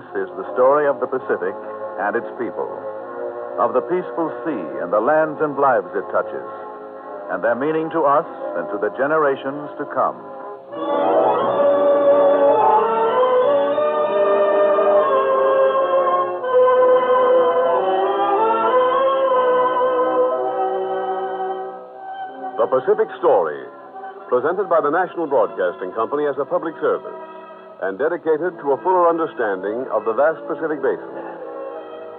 This is the story of the Pacific and its people, of the peaceful sea and the lands and lives it touches, and their meaning to us and to the generations to come. The Pacific Story, presented by the National Broadcasting Company as a public service and dedicated to a fuller understanding of the vast Pacific Basin.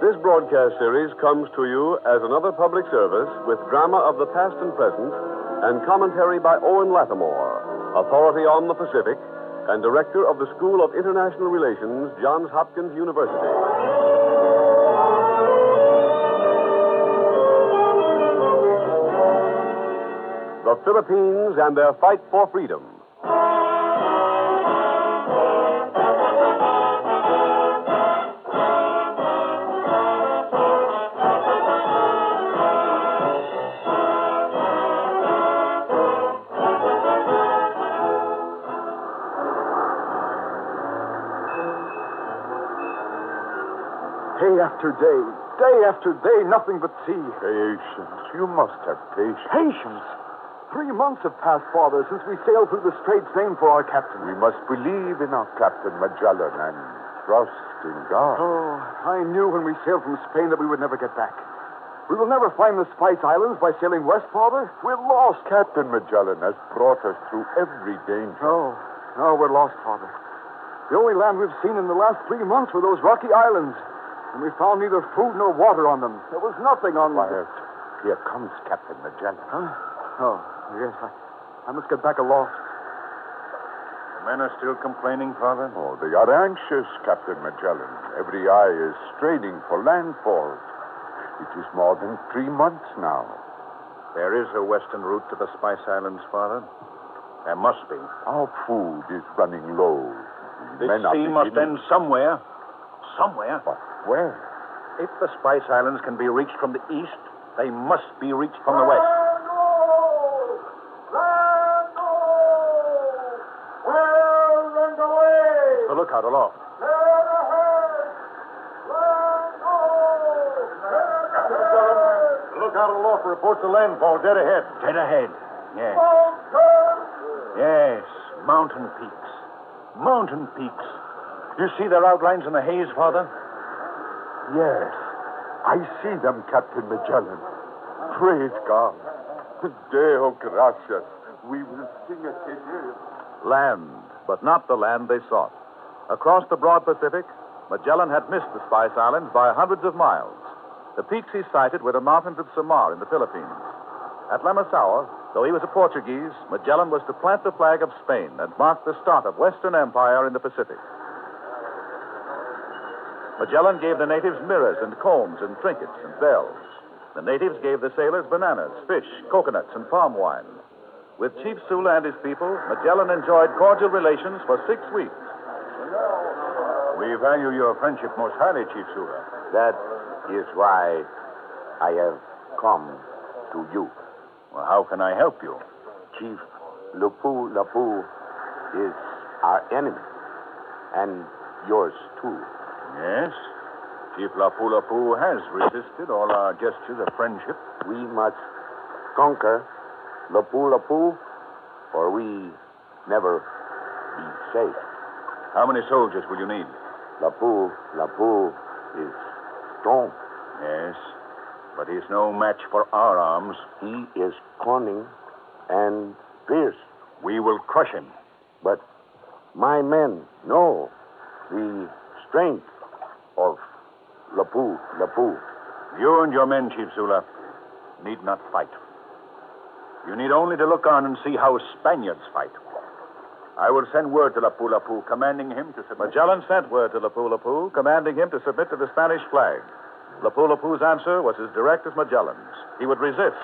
This broadcast series comes to you as another public service with drama of the past and present and commentary by Owen Lattimore, authority on the Pacific and director of the School of International Relations, Johns Hopkins University. The Philippines and their fight for freedom. After day, day after day, nothing but sea. Patience. You must have patience. Patience. Three months have passed, Father, since we sailed through the straits named for our captain. We must believe in our Captain Magellan and trust in God. Oh, I knew when we sailed from Spain that we would never get back. We will never find the Spice Islands by sailing west, Father. We're lost. Captain Magellan has brought us through every danger. No, no, we're lost, Father. The only land we've seen in the last three months were those rocky islands. And we found neither food nor water on them. There was nothing on them. Quiet. Here comes Captain Magellan. Huh? Oh, yes. I, I must get back aloft. The men are still complaining, Father? Oh, they are anxious, Captain Magellan. Every eye is straining for landfall. It is more than three months now. There is a western route to the Spice Islands, Father. There must be. Our food is running low. This Men sea must end somewhere. Somewhere. But where? If the Spice Islands can be reached from the east, they must be reached from the west. The lookout aloft. The lookout aloft reports a landfall dead ahead. Dead ahead. Yes. Yes. Mountain peaks. Mountain peaks. You see their outlines in the haze, Father? Yes. I see them, Captain Magellan. Praise God. Deo oh, gracias. We will sing a Te Deum. Land, but not the land they sought. Across the broad Pacific, Magellan had missed the Spice Islands by hundreds of miles. The peaks he sighted were the mountains of Samar in the Philippines. At Limasawa, though he was a Portuguese, Magellan was to plant the flag of Spain and mark the start of Western Empire in the Pacific. Magellan gave the natives mirrors and combs and trinkets and bells. The natives gave the sailors bananas, fish, coconuts, and palm wine. With Chief Sula and his people, Magellan enjoyed cordial relations for six weeks. We value your friendship most highly, Chief Sula. That is why I have come to you. Well, how can I help you? Chief Lupu Lapu is our enemy, and yours too. Yes. Chief Lapu Lapu has resisted all our gestures of friendship. We must conquer Lapu Lapu, or we never be safe. How many soldiers will you need? Lapu Lapu is strong. Yes. But he's no match for our arms. He is cunning and fierce. We will crush him. But my men know the strength of Lapu Lapu. You and your men, Chief Zula, need not fight. You need only to look on and see how Spaniards fight. I will send word to Lapu Lapu, commanding him to submit. Magellan sent word to Lapu Lapu, commanding him to submit to the Spanish flag. Lapu Lapu's answer was as direct as Magellan's. He would resist.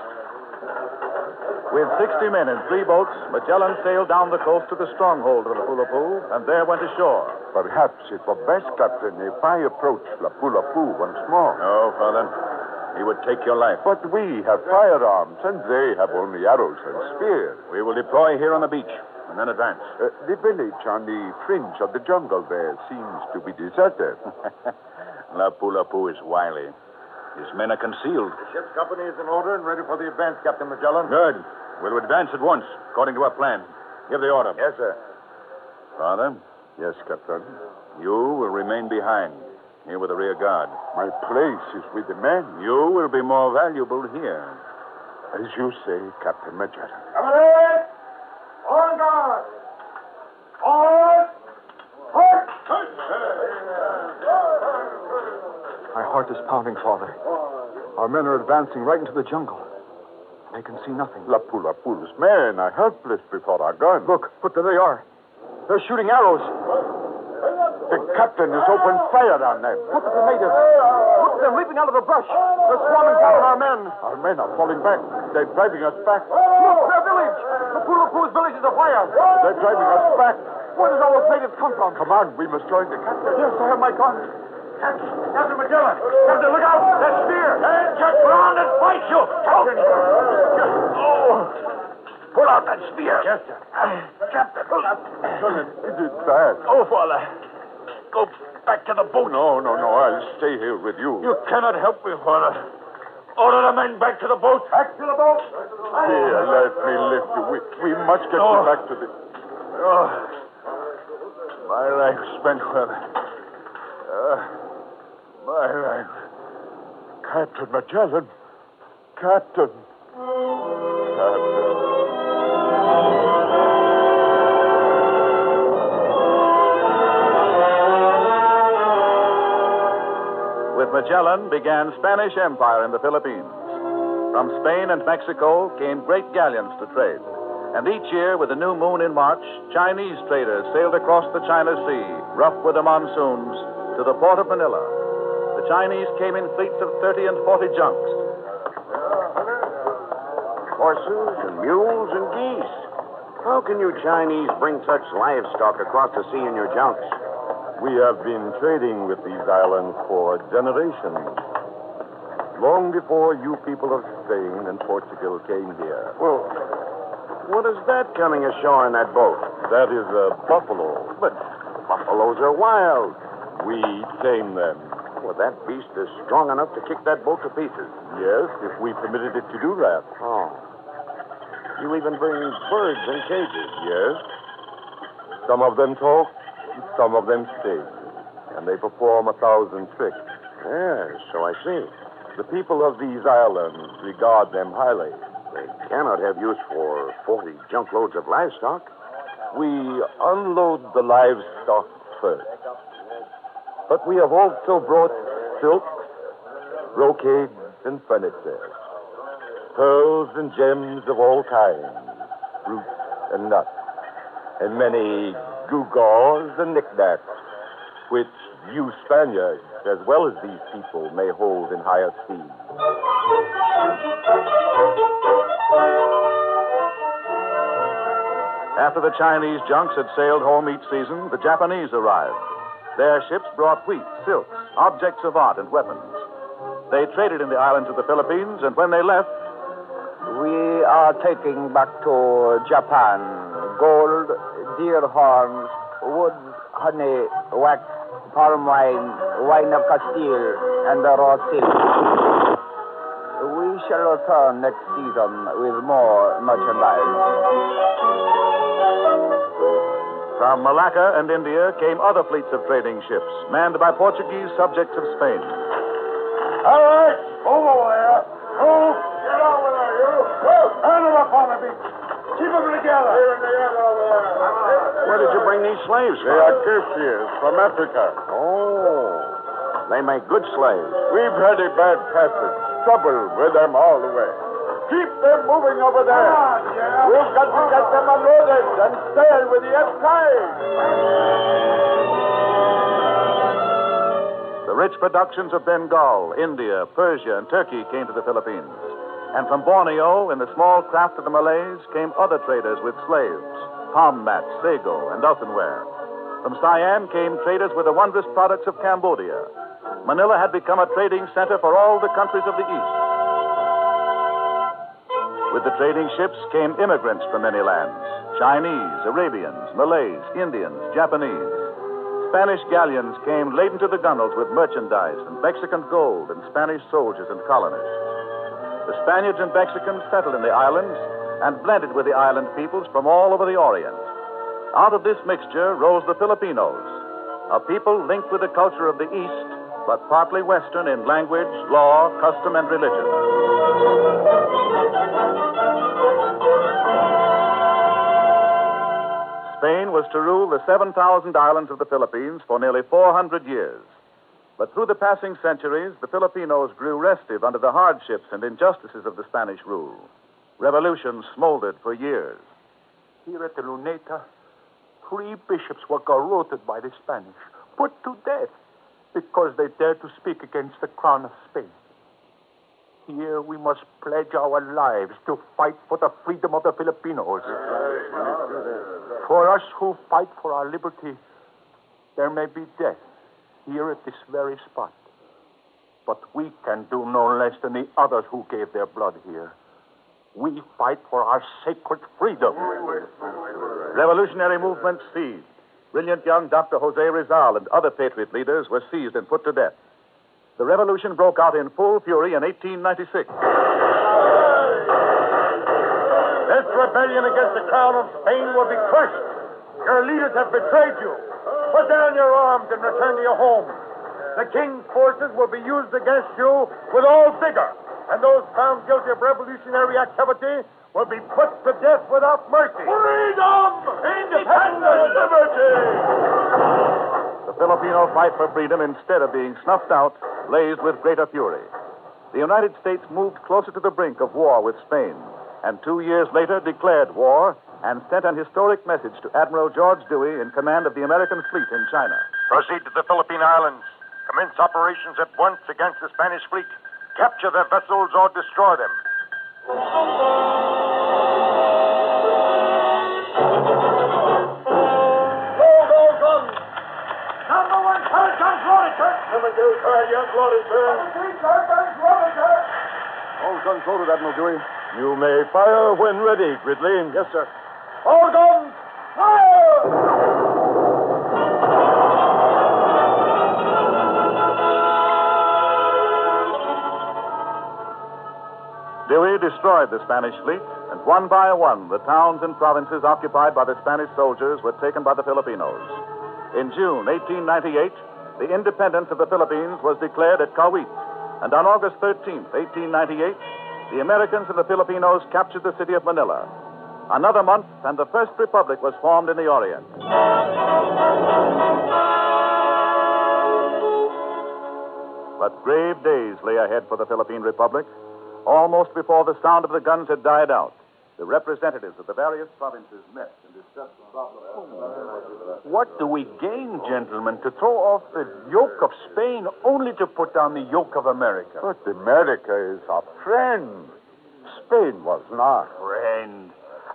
With 60 men in three boats, Magellan sailed down the coast to the stronghold of Lapu Lapu and there went ashore. Perhaps it were best, Captain, if I approach Lapu Lapu once more. No, Father. he would take your life. But we have firearms, and they have only arrows and spears. We will deploy here on the beach and then advance. Uh, the village on the fringe of the jungle there seems to be deserted. Lapu Lapu is wily. His men are concealed. The ship's company is in order and ready for the advance, Captain Magellan. Good. We'll advance at once, according to our plan. Give the order. Yes, sir. Father, yes, Captain. you will remain behind, here with the rear guard. My place is with the men. You will be more valuable here. As you say, Captain Magellan. Company! On guard! On! Heart is pounding, Father. Our men are advancing right into the jungle. They can see nothing. Lapulapu's men are helpless before our guns. Look, look, there they are. They're shooting arrows. The captain has opened fire on them. Look at the natives. Look at them leaping out of the brush. They're swarming down on our men. Our men are falling back. They're driving us back. Look, their village. Lapu Lapu's village is afire. They're driving us back. Where does all those natives come from? Come on, we must join the captain. Yes, I have my gun. Captain, Captain Magellan! Captain, look out! That spear! And just round and fight you! Captain! Oh! Pull out that spear! Yes, sir. Captain! Lieutenant, it is bad. Oh, Father. Go back to the boat. No, no, no. I'll stay here with you. You cannot help me, Father. Order the men back to the boat. Back to the boat. Here, let me lift you. We, we must get No. you back to the. Oh. My life spent well. Uh, my life. Captain Magellan. Captain. Captain. With Magellan began Spanish Empire in the Philippines. From Spain and Mexico came great galleons to trade. And each year, with the new moon in March, Chinese traders sailed across the China Sea, rough with the monsoons, to the port of Manila. The Chinese came in fleets of 30 and 40 junks. Horses and mules and geese. How can you Chinese bring such livestock across the sea in your junks? We have been trading with these islands for generations. Long before you people of Spain and Portugal came here. Well, what is that coming ashore in that boat? That is a buffalo. But buffaloes are wild. We tame them. Well, that beast is strong enough to kick that boat to pieces. Yes, if we permitted it to do that. Oh. You even bring birds in cages. Yes. Some of them talk, some of them sing. And they perform a thousand tricks. Yes, so I see. The people of these islands regard them highly. They cannot have use for 40 junk loads of livestock. We unload the livestock first. But we have also brought silks, brocades, and furniture, pearls and gems of all kinds, fruits and nuts, and many gewgaws and knickknacks, which you Spaniards, as well as these people, may hold in high esteem. After the Chinese junks had sailed home each season, the Japanese arrived. Their ships brought wheat, silks, objects of art, and weapons. They traded in the islands of the Philippines, and when they left, We are taking back to Japan gold, deer horns, wood, honey, wax, palm wine, wine of Castile, and the raw silk. We shall return next season with more merchandise. From Malacca and India came other fleets of trading ships, manned by Portuguese subjects of Spain. All right, move over there. Move. Get over there, you. Move. Turn them up on the beach. Keep them together. Keep them together over there. Where did you bring these slaves They from? are Kaffirs from Africa. Oh, they make good slaves. We've had a bad passage. Trouble with them all the way. Keep them moving over there. Yeah. We've got to get them unloaded and sail with the ebb. The rich productions of Bengal, India, Persia, and Turkey came to the Philippines. And from Borneo, in the small craft of the Malays, came other traders with slaves, palm mats, sago, and earthenware. From Siam came traders with the wondrous products of Cambodia, Manila had become a trading center for all the countries of the East. With the trading ships came immigrants from many lands Chinese, Arabians, Malays, Indians, Japanese. Spanish galleons came laden to the gunwales with merchandise and Mexican gold and Spanish soldiers and colonists. The Spaniards and Mexicans settled in the islands and blended with the island peoples from all over the Orient. Out of this mixture rose the Filipinos, a people linked with the culture of the East, but partly Western in language, law, custom, and religion. Spain was to rule the 7,000 islands of the Philippines for nearly 400 years. But through the passing centuries, the Filipinos grew restive under the hardships and injustices of the Spanish rule. Revolutions smoldered for years. Here at the Luneta, three bishops were garroted by the Spanish, put to death because they dared to speak against the crown of Spain. Here we must pledge our lives to fight for the freedom of the Filipinos. For us who fight for our liberty, there may be death here at this very spot. But we can do no less than the others who gave their blood here. We fight for our sacred freedom. Revolutionary movements seized. Brilliant young Dr. Jose Rizal and other patriot leaders were seized and put to death. The revolution broke out in full fury in 1896. This rebellion against the crown of Spain will be crushed. Your leaders have betrayed you. Put down your arms and return to your homes. The king's forces will be used against you with all vigor, and those found guilty of revolutionary activity will be put to death without mercy. Freedom! Independence! Liberty! The Filipino fight for freedom, instead of being snuffed out, blazed with greater fury. The United States moved closer to the brink of war with Spain, and two years later declared war and sent an historic message to Admiral George Dewey in command of the American fleet in China. Proceed to the Philippine Islands. Commence operations at once against the Spanish fleet. Capture their vessels or destroy them. Three, sir, guns loaded, sir. All guns loaded, Admiral Dewey. You may fire when ready, Gridley. Yes, sir. All guns, fire! Dewey destroyed the Spanish fleet, and one by one, the towns and provinces occupied by the Spanish soldiers were taken by the Filipinos. In June 1898, the independence of the Philippines was declared at Kawit, and on August 13, 1898, the Americans and the Filipinos captured the city of Manila. Another month, and the first republic was formed in the Orient. But grave days lay ahead for the Philippine Republic. Almost before the sound of the guns had died out, the representatives of the various provinces met and discussed the problem. What do we gain, gentlemen, to throw off the yoke of Spain only to put down the yoke of America? But America is our friend. Spain was not. Friend,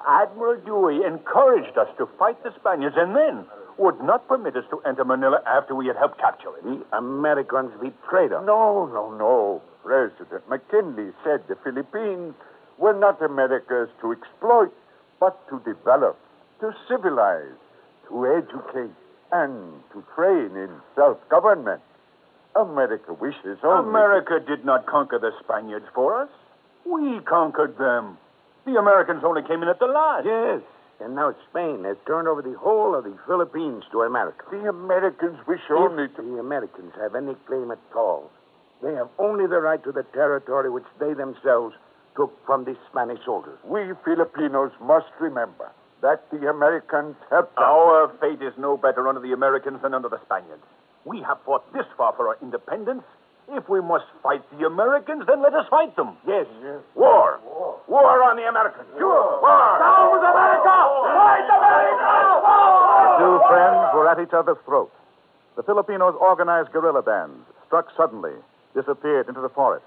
Admiral Dewey encouraged us to fight the Spaniards and then would not permit us to enter Manila after we had helped capture it. The Americans betrayed us. No, no, no. President McKinley said the Philippines were not America's to exploit, but to develop, to civilize, to educate, and to train in self government. America wishes only. America did not conquer the Spaniards for us. We conquered them. The Americans only came in at the last. Yes. And now Spain has turned over the whole of the Philippines to America. The Americans wish If only to. the Americans have any claim at all, they have only the right to the territory which they themselves took from the Spanish soldiers. We Filipinos must remember that the Americans helped us. Our fate is no better under the Americans than under the Spaniards. We have fought this far for our independence. If we must fight the Americans, then let us fight them. Yes. yes. War. War War on the Americans. Sure. War. Down with America! Fight America! War! The two friends were at each other's throats. The Filipinos organized guerrilla bands, struck suddenly, disappeared into the forest,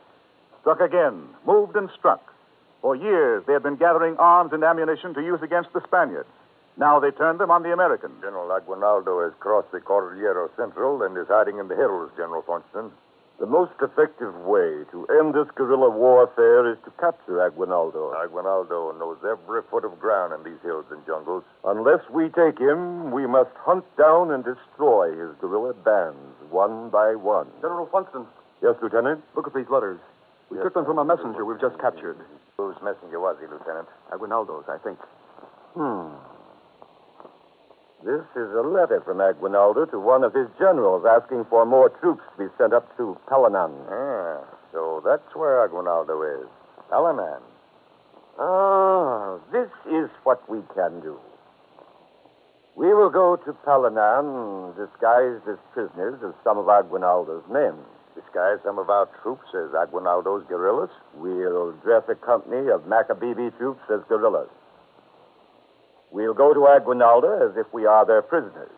struck again, moved and struck. For years, they had been gathering arms and ammunition to use against the Spaniards. Now they turned them on the Americans. General Aguinaldo has crossed the Cordillera Central and is hiding in the hills, General Funston. The most effective way to end this guerrilla warfare is to capture Aguinaldo. Aguinaldo knows every foot of ground in these hills and jungles. Unless we take him, we must hunt down and destroy his guerrilla bands one by one. General Funston, Yes, Lieutenant? look at these letters. We took them from a messenger we've just captured. Whose messenger was he, Lieutenant? Aguinaldo's, I think. Hmm. This is a letter from Aguinaldo to one of his generals asking for more troops to be sent up to Palanan. Ah, so that's where Aguinaldo is. Palanan. Ah, this is what we can do. We will go to Palanan disguised as prisoners of some of Aguinaldo's men. Disguise some of our troops as Aguinaldo's guerrillas? We'll dress a company of Macabebe troops as guerrillas. We'll go to Aguinaldo as if we are their prisoners.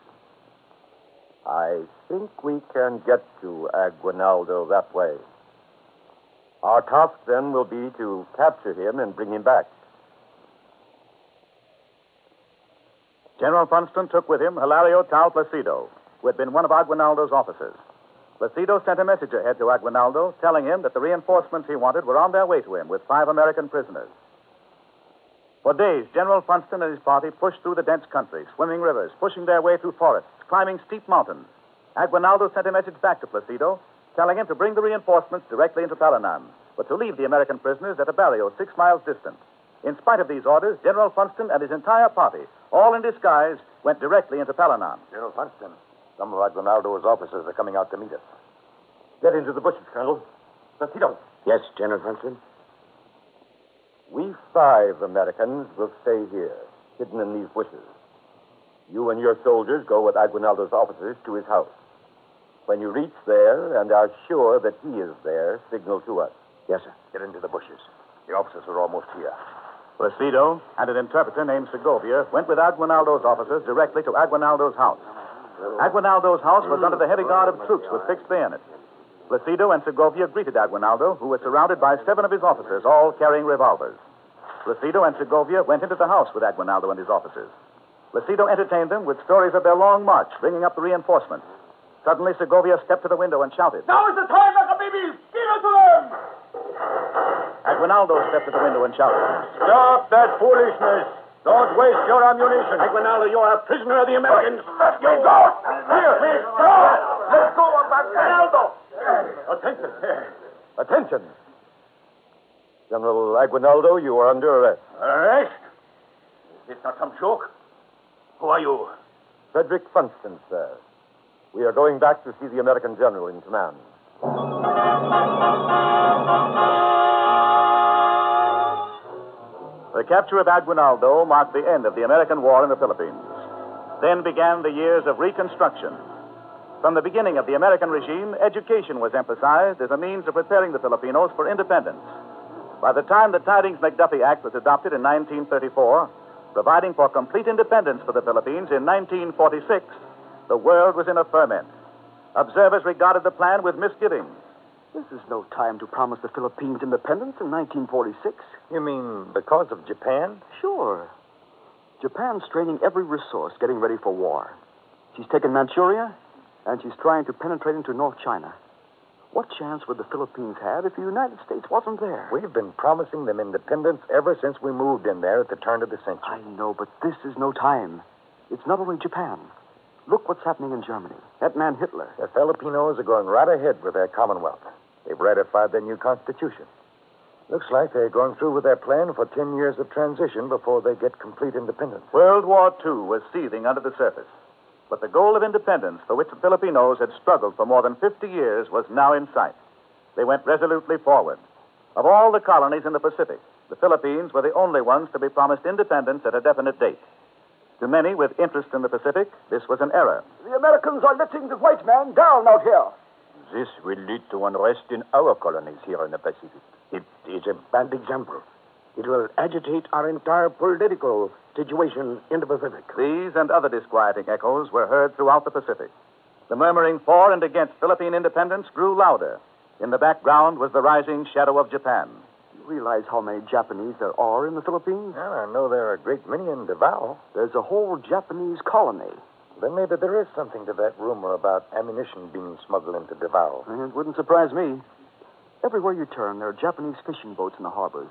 I think we can get to Aguinaldo that way. Our task then will be to capture him and bring him back. General Funston took with him Hilario Tal Placido, who had been one of Aguinaldo's officers. Placido sent a message ahead to Aguinaldo telling him that the reinforcements he wanted were on their way to him with five American prisoners. For days, General Funston and his party pushed through the dense country, swimming rivers, pushing their way through forests, climbing steep mountains. Aguinaldo sent a message back to Placido telling him to bring the reinforcements directly into Palanan, but to leave the American prisoners at a barrio six miles distant. In spite of these orders, General Funston and his entire party, all in disguise, went directly into Palanan. General Funston, some of Aguinaldo's officers are coming out to meet us. Get into the bushes, Colonel. Placido. Yes, General Funston? We five Americans will stay here, hidden in these bushes. You and your soldiers go with Aguinaldo's officers to his house. When you reach there and are sure that he is there, signal to us. Yes, sir. Get into the bushes. The officers are almost here. Placido and an interpreter named Segovia went with Aguinaldo's officers directly to Aguinaldo's house. Aguinaldo's house was under the heavy guard of troops with fixed bayonets. Placido and Segovia greeted Aguinaldo, who was surrounded by seven of his officers, all carrying revolvers. Placido and Segovia went into the house with Aguinaldo and his officers. Placido entertained them with stories of their long march, bringing up the reinforcements. Suddenly, Segovia stepped to the window and shouted. Now is the time, Macabebe! Give it to them! Aguinaldo stepped to the window and shouted. Stop that foolishness! Don't waste your ammunition. Aguinaldo, you are a prisoner of the Americans. Let me go! Here, please, go! Let go of Aguinaldo! Attention. Attention. General Aguinaldo, you are under arrest. Arrest? Is this not some joke? Who are you? Frederick Funston, sir. We are going back to see the American general in command. The capture of Aguinaldo marked the end of the American war in the Philippines. Then began the years of Reconstruction. From the beginning of the American regime, education was emphasized as a means of preparing the Filipinos for independence. By the time the Tydings McDuffie Act was adopted in 1934, providing for complete independence for the Philippines in 1946, the world was in a ferment. Observers regarded the plan with misgivings. This is no time to promise the Philippines independence in 1946. You mean because of Japan? Sure. Japan's straining every resource getting ready for war. She's taken Manchuria, and she's trying to penetrate into North China. What chance would the Philippines have if the United States wasn't there? We've been promising them independence ever since we moved in there at the turn of the century. I know, but this is no time. It's not only Japan. Look what's happening in Germany. That man Hitler. The Filipinos are going right ahead with their Commonwealth. They've ratified their new constitution. Looks like they're going through with their plan for 10 years of transition before they get complete independence. World War II was seething under the surface. But the goal of independence for which the Filipinos had struggled for more than 50 years was now in sight. They went resolutely forward. Of all the colonies in the Pacific, the Philippines were the only ones to be promised independence at a definite date. To many with interest in the Pacific, this was an error. The Americans are letting the white man down out here. This will lead to unrest in our colonies here in the Pacific. It is a bad example. It will agitate our entire political situation in the Pacific. These and other disquieting echoes were heard throughout the Pacific. The murmuring for and against Philippine independence grew louder. In the background was the rising shadow of Japan. You realize how many Japanese there are in the Philippines? Well, I know there are a great many in Davao. There's a whole Japanese colony. Then maybe there is something to that rumor about ammunition being smuggled into Davao. Mm-hmm. It wouldn't surprise me. Everywhere you turn, there are Japanese fishing boats in the harbors.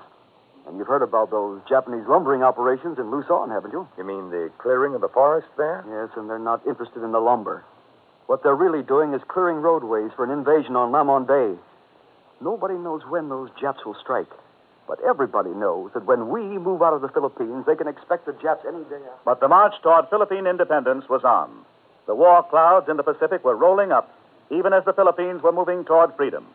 And you've heard about those Japanese lumbering operations in Luzon, haven't you? You mean the clearing of the forest there? Yes, and they're not interested in the lumber. What they're really doing is clearing roadways for an invasion on Lamon Bay. Nobody knows when those Japs will strike. But everybody knows that when we move out of the Philippines, they can expect the Japs any day after. But the march toward Philippine independence was on. The war clouds in the Pacific were rolling up, even as the Philippines were moving toward freedom.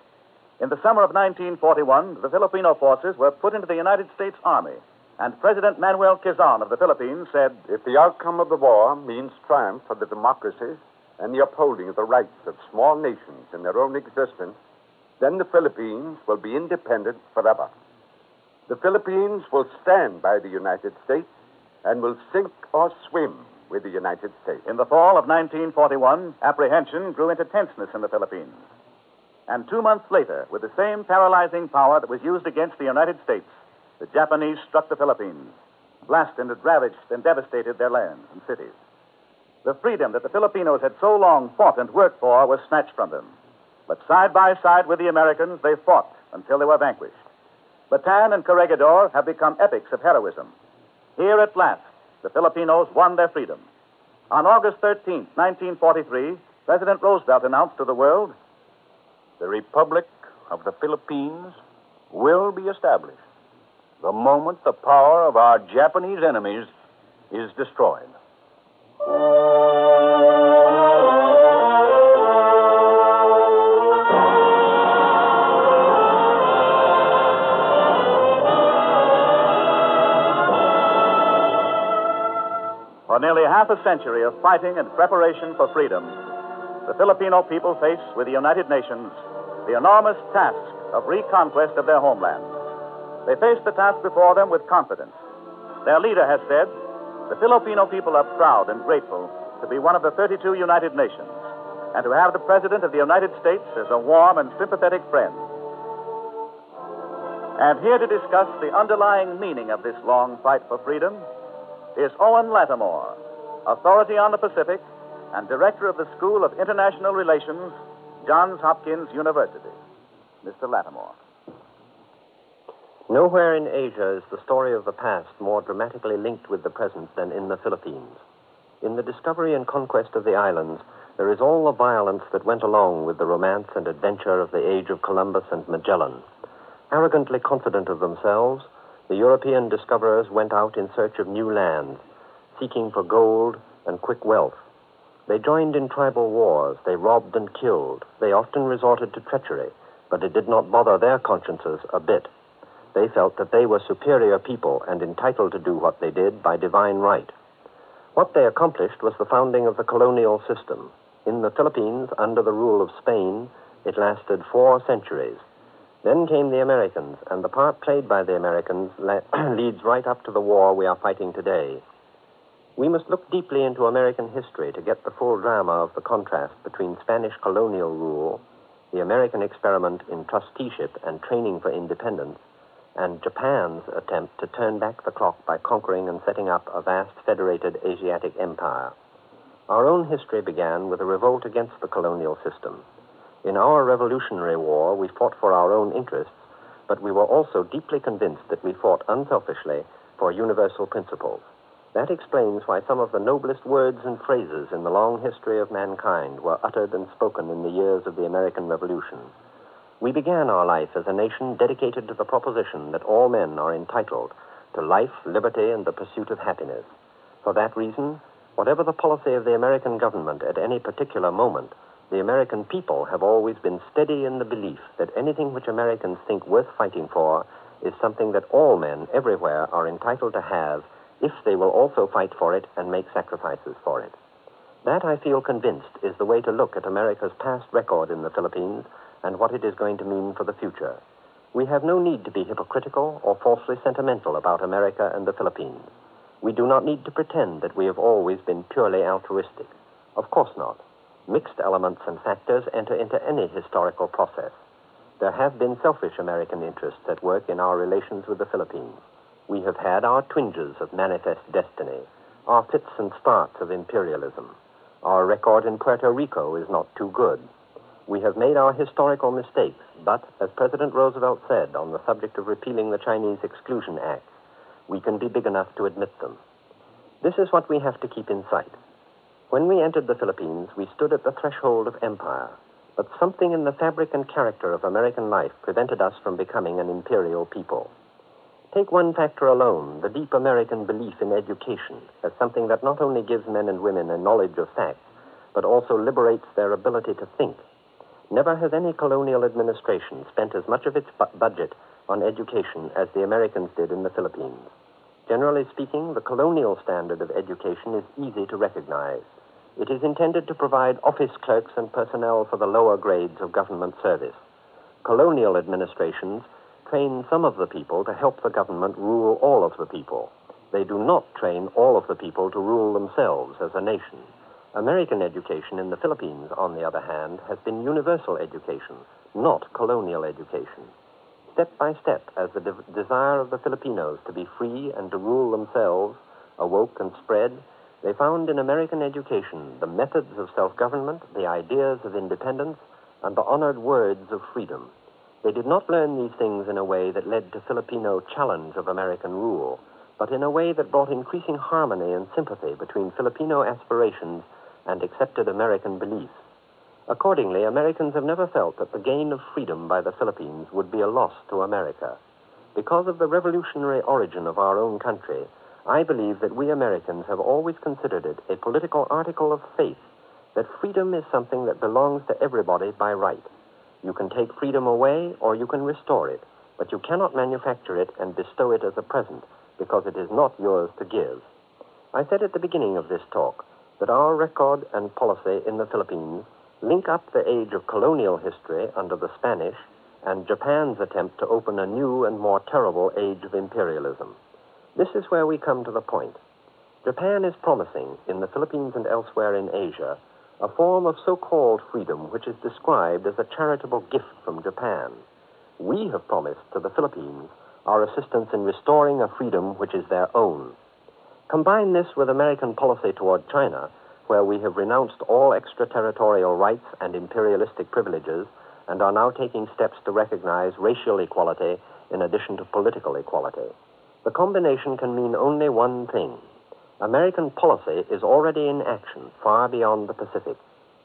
In the summer of 1941, the Filipino forces were put into the United States Army, and President Manuel Quezon of the Philippines said, If the outcome of the war means triumph for the democracy and the upholding of the rights of small nations in their own existence, then the Philippines will be independent forever. The Philippines will stand by the United States and will sink or swim with the United States. In the fall of 1941, apprehension grew into tenseness in the Philippines. And two months later, with the same paralyzing power that was used against the United States, the Japanese struck the Philippines, blasted and ravaged and devastated their lands and cities. The freedom that the Filipinos had so long fought and worked for was snatched from them. But side by side with the Americans, they fought until they were vanquished. Bataan and Corregidor have become epics of heroism. Here at last, the Filipinos won their freedom. On August 13, 1943, President Roosevelt announced to the world the Republic of the Philippines will be established the moment the power of our Japanese enemies is destroyed. Half a century of fighting and preparation for freedom, the Filipino people face with the United Nations the enormous task of reconquest of their homeland. They face the task before them with confidence. Their leader has said, the Filipino people are proud and grateful to be one of the 32 United Nations and to have the President of the United States as a warm and sympathetic friend. And here to discuss the underlying meaning of this long fight for freedom is Owen Lattimore, authority on the Pacific and director of the School of International Relations, Johns Hopkins University. Mr. Lattimore. Nowhere in Asia is the story of the past more dramatically linked with the present than in the Philippines. In the discovery and conquest of the islands, there is all the violence that went along with the romance and adventure of the age of Columbus and Magellan. Arrogantly confident of themselves, the European discoverers went out in search of new lands, seeking for gold and quick wealth. They joined in tribal wars, they robbed and killed, they often resorted to treachery, but it did not bother their consciences a bit. They felt that they were superior people and entitled to do what they did by divine right. What they accomplished was the founding of the colonial system. In the Philippines, under the rule of Spain, it lasted four centuries. Then came the Americans, and the part played by the Americans le- leads right up to the war we are fighting today. We must look deeply into American history to get the full drama of the contrast between Spanish colonial rule, the American experiment in trusteeship and training for independence, and Japan's attempt to turn back the clock by conquering and setting up a vast federated Asiatic empire. Our own history began with a revolt against the colonial system. In our Revolutionary War, we fought for our own interests, but we were also deeply convinced that we fought unselfishly for universal principles. That explains why some of the noblest words and phrases in the long history of mankind were uttered and spoken in the years of the American Revolution. We began our life as a nation dedicated to the proposition that all men are entitled to life, liberty, and the pursuit of happiness. For that reason, whatever the policy of the American government at any particular moment, the American people have always been steady in the belief that anything which Americans think worth fighting for is something that all men everywhere are entitled to have if they will also fight for it and make sacrifices for it. That, I feel convinced, is the way to look at America's past record in the Philippines and what it is going to mean for the future. We have no need to be hypocritical or falsely sentimental about America and the Philippines. We do not need to pretend that we have always been purely altruistic. Of course not. Mixed elements and factors enter into any historical process. There have been selfish American interests at work in our relations with the Philippines. We have had our twinges of manifest destiny, our fits and starts of imperialism. Our record in Puerto Rico is not too good. We have made our historical mistakes, but, as President Roosevelt said on the subject of repealing the Chinese Exclusion Act, we can be big enough to admit them. This is what we have to keep in sight. When we entered the Philippines, we stood at the threshold of empire, but something in the fabric and character of American life prevented us from becoming an imperial people. Take one factor alone the deep American belief in education as something that not only gives men and women a knowledge of facts, but also liberates their ability to think. Never has any colonial administration spent as much of its bu- budget on education as the Americans did in the Philippines. Generally speaking, the colonial standard of education is easy to recognize. It is intended to provide office clerks and personnel for the lower grades of government service. Colonial administrations train some of the people to help the government rule all of the people. They do not train all of the people to rule themselves as a nation. American education in the Philippines, on the other hand, has been universal education, not colonial education. Step by step, as the de- desire of the Filipinos to be free and to rule themselves awoke and spread, they found in American education the methods of self government, the ideas of independence, and the honored words of freedom. They did not learn these things in a way that led to Filipino challenge of American rule, but in a way that brought increasing harmony and sympathy between Filipino aspirations and accepted American beliefs. Accordingly, Americans have never felt that the gain of freedom by the Philippines would be a loss to America. Because of the revolutionary origin of our own country, I believe that we Americans have always considered it a political article of faith that freedom is something that belongs to everybody by right. You can take freedom away or you can restore it, but you cannot manufacture it and bestow it as a present because it is not yours to give. I said at the beginning of this talk that our record and policy in the Philippines link up the age of colonial history under the Spanish and Japan's attempt to open a new and more terrible age of imperialism. This is where we come to the point. Japan is promising, in the Philippines and elsewhere in Asia, a form of so called freedom which is described as a charitable gift from Japan. We have promised to the Philippines our assistance in restoring a freedom which is their own. Combine this with American policy toward China, where we have renounced all extraterritorial rights and imperialistic privileges and are now taking steps to recognize racial equality in addition to political equality. The combination can mean only one thing. American policy is already in action far beyond the Pacific.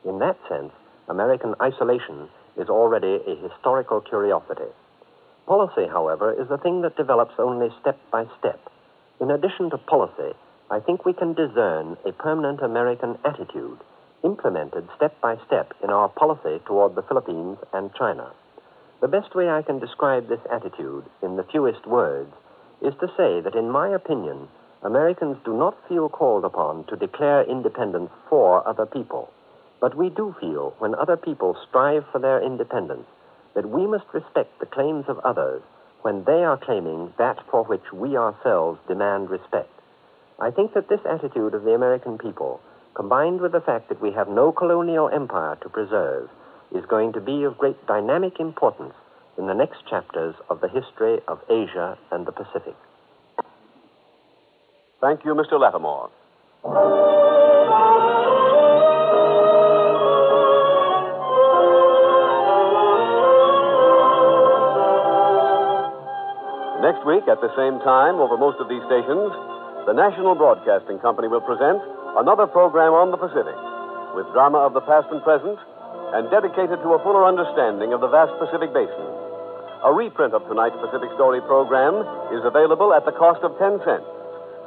In that sense, American isolation is already a historical curiosity. Policy, however, is a thing that develops only step by step. In addition to policy, I think we can discern a permanent American attitude implemented step by step in our policy toward the Philippines and China. The best way I can describe this attitude in the fewest words is to say that, in my opinion, Americans do not feel called upon to declare independence for other people. But we do feel, when other people strive for their independence, that we must respect the claims of others when they are claiming that for which we ourselves demand respect. I think that this attitude of the American people, combined with the fact that we have no colonial empire to preserve, is going to be of great dynamic importance in the next chapters of the history of Asia and the Pacific. Thank you, Mr. Lattimore. Next week, at the same time, over most of these stations, the National Broadcasting Company will present another program on the Pacific with drama of the past and present and dedicated to a fuller understanding of the vast Pacific Basin. A reprint of tonight's Pacific Story program is available at the cost of 10 cents.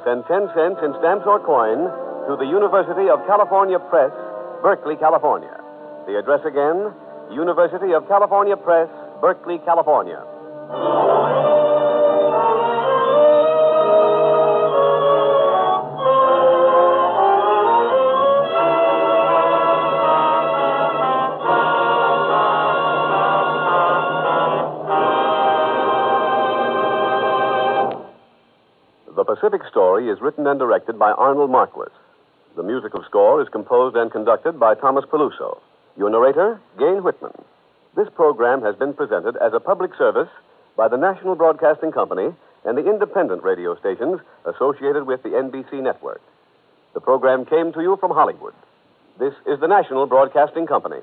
Send 10 cents in stamps or coin to the University of California Press, Berkeley, California. The address again University of California Press, Berkeley, California. Is written and directed by Arnold Marquis. The musical score is composed and conducted by Thomas Peluso. Your narrator, Gayne Whitman. This program has been presented as a public service by the National Broadcasting Company and the independent radio stations associated with the NBC network. The program came to you from Hollywood. This is the National Broadcasting Company.